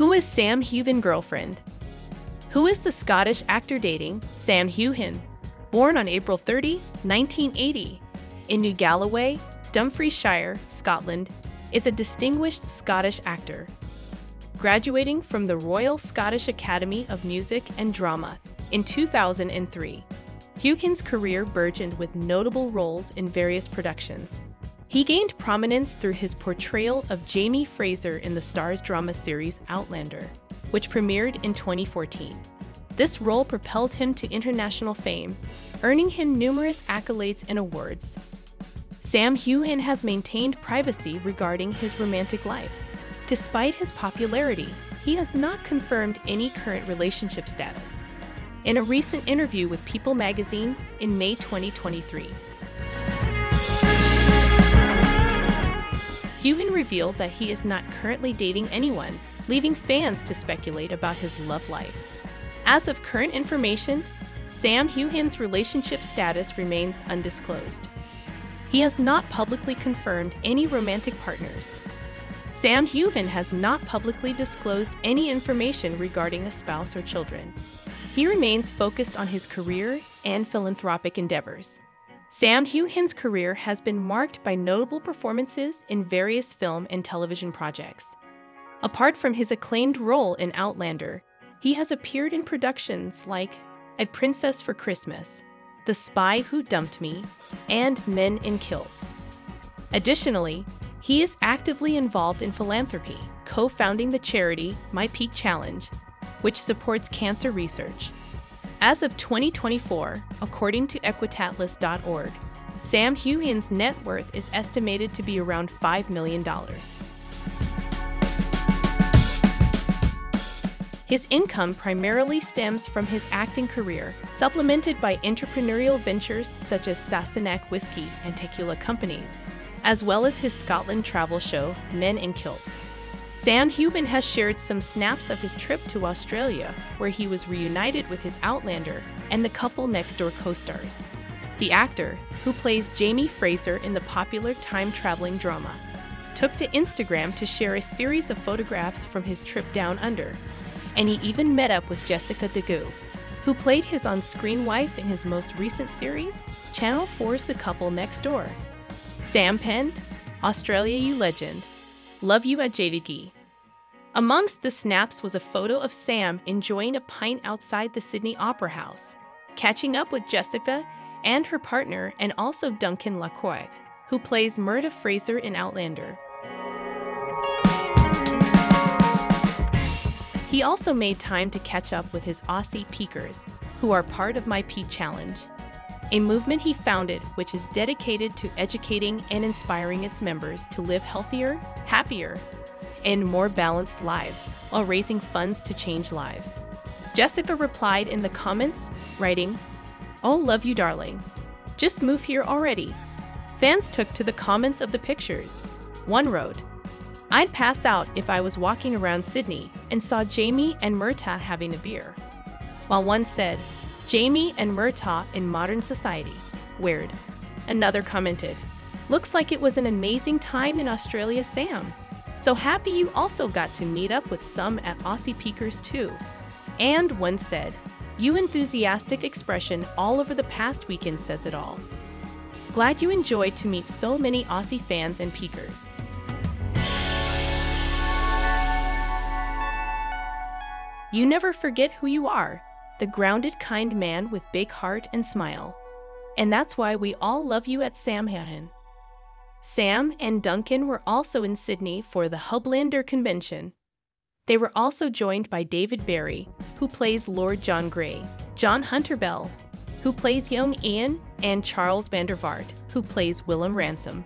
Who is Sam Heughan girlfriend? Who is the Scottish actor dating Sam Heughan? Born on April 30, 1980, in New Galloway, Dumfriesshire, Scotland, is a distinguished Scottish actor. Graduating from the Royal Scottish Academy of Music and Drama in 2003, Heughan's career burgeoned with notable roles in various productions. He gained prominence through his portrayal of Jamie Fraser in the Starz drama series Outlander, which premiered in 2014. This role propelled him to international fame, earning him numerous accolades and awards. Sam Heughan has maintained privacy regarding his romantic life. Despite his popularity, he has not confirmed any current relationship status. In a recent interview with People magazine in May 2023, Heughan revealed that he is not currently dating anyone, leaving fans to speculate about his love life. As of current information, Sam Heughan's relationship status remains undisclosed. He has not publicly confirmed any romantic partners. Sam Heughan has not publicly disclosed any information regarding a spouse or children. He remains focused on his career and philanthropic endeavors. Sam Heughan's career has been marked by notable performances in various film and television projects. Apart from his acclaimed role in Outlander, he has appeared in productions like A Princess for Christmas, The Spy Who Dumped Me, and Men in Kilts. Additionally, he is actively involved in philanthropy, co founding the charity My Peak Challenge, which supports cancer research. As of 2024, according to Equitatlas.org, Sam Heughan's net worth is estimated to be around $5 million. His income primarily stems from his acting career, supplemented by entrepreneurial ventures such as Sassenach Whiskey and Tequila Companies, as well as his Scotland travel show, Men in Kilts. Sam Heughan has shared some snaps of his trip to Australia, where he was reunited with his Outlander and the couple next door co stars. The actor, who plays Jamie Fraser in the popular time traveling drama, took to Instagram to share a series of photographs from his trip down under, and he even met up with Jessica De Gouw, who played his on screen wife in his most recent series, Channel 4's The Couple Next Door. Sam penned, Australia You Legend, Love You at JDG. Amongst the snaps was a photo of Sam enjoying a pint outside the Sydney Opera House, catching up with Jessica and her partner, and also Duncan Lacroix, who plays Murtagh Fraser in Outlander. He also made time to catch up with his Aussie Peakers, who are part of My Peak Challenge, a movement he founded which is dedicated to educating and inspiring its members to live healthier, happier, and more balanced lives while raising funds to change lives. Jessica replied in the comments, writing, Oh, love you, darling. Just move here already. Fans took to the comments of the pictures. One wrote, I'd pass out if I was walking around Sydney and saw Jamie and Murtagh having a beer. While one said, Jamie and Murtagh in modern society. Weird. Another commented, Looks like it was an amazing time in Australia, Sam. So happy you also got to meet up with some at Aussie Peakers too. And one said, You enthusiastic expression all over the past weekend says it all. Glad you enjoyed to meet so many Aussie fans and Peakers. You never forget who you are the grounded, kind man with big heart and smile. And that's why we all love you at Sam Heughan. Sam and Duncan were also in Sydney for the Hublander Convention. They were also joined by David Berry, who plays Lord John Grey, John Hunter Bell, who plays young Ian, and Charles Vandervaart, who plays Willem Ransom.